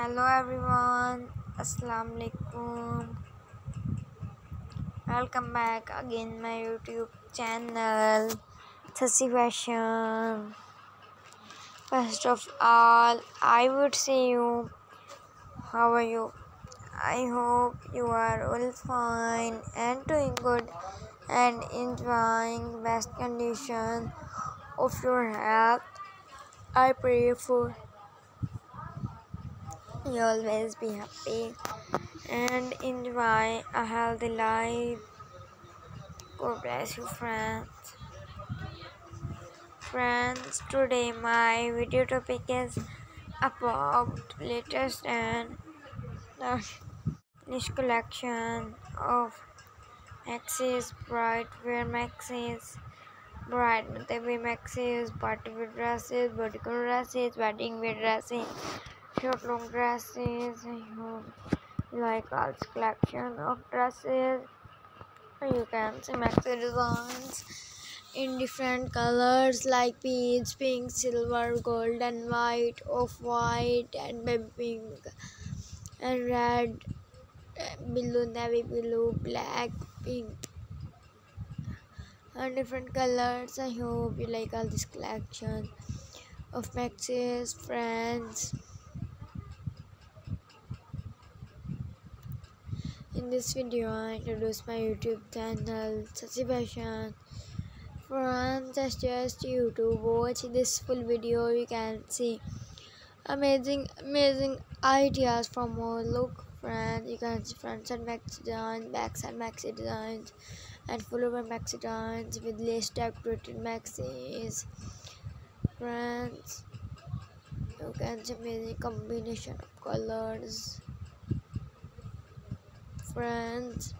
hello everyone. Assalamu alaikum welcome back again my youtube channel. Sasi fashion. First of all i would say you how are you? I hope you are all fine and doing good and enjoying best condition of your health. I pray for you always be happy and enjoy a healthy life. God bless you, friends. Friends, today my video topic is about latest and the niche collection of Maxis, bright wear Maxis, bright baby Maxis, party wear dresses, vertical dresses, wedding wear dresses short long dresses I hope you like all this collection of dresses. You can see maxi designs in different colors like peach pink silver gold and white off white and baby pink and red blue navy blue black pink and different colors. I hope you like all this collection of maxis friends In this video, I introduce my YouTube channel, Sasi Fashion. Friends, I suggest you to watch this full video. You can see amazing, amazing ideas from all look. Friends, you can see front and back designs, back and maxi designs, and full over maxi designs with lace decorated maxis. Friends, you can see amazing combination of colors friends.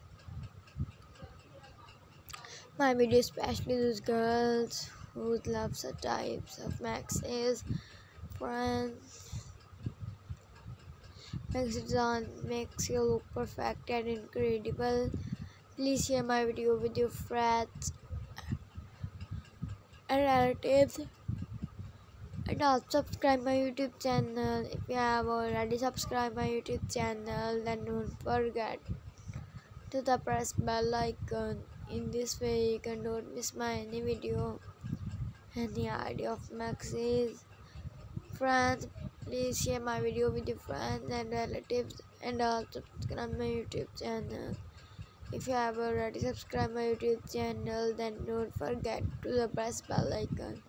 My video especially those girls who love such types of maxis friends. Maxidon makes you look perfect and incredible. Please share my video with your friends and relatives and also subscribe my youtube channel if you have already subscribed my youtube channel then don't forget to the press bell icon. In this way you can don't miss my any video. Any idea of maxis friends. Please share my video with your friends and relatives and also subscribe my youtube channel. If you have already subscribed my youtube channel then don't forget to the press bell icon.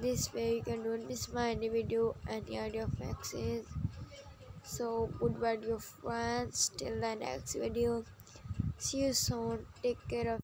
This way you can don't miss my any video any idea of maxis so goodbye to your friends. Till the next video see you soon take care of